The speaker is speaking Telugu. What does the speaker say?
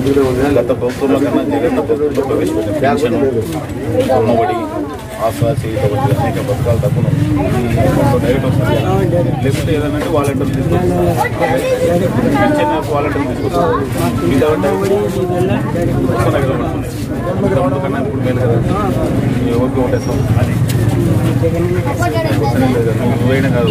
గత ప్రభుత్వంలో కన్నా జగన్ ప్రభుత్వంలో ప్రవేశపెట్టిన పెన్షన్ రుణబడి ఆశ్వాసి ఇటువంటి అనేక పథకాలు తప్పును డైరెక్ట్ వస్తుంది. లేకుంటే ఏదన్నంటే వాలంటీర్లు తీసుకొస్తాం పెన్షన్ వాలంటీర్లు తీసుకొస్తాం మిగతా వస్తున్నాయి కన్నా ఇప్పుడు మేలు కదా ఓకే ఉంటేస్తాం అది. వేయడం కాదు.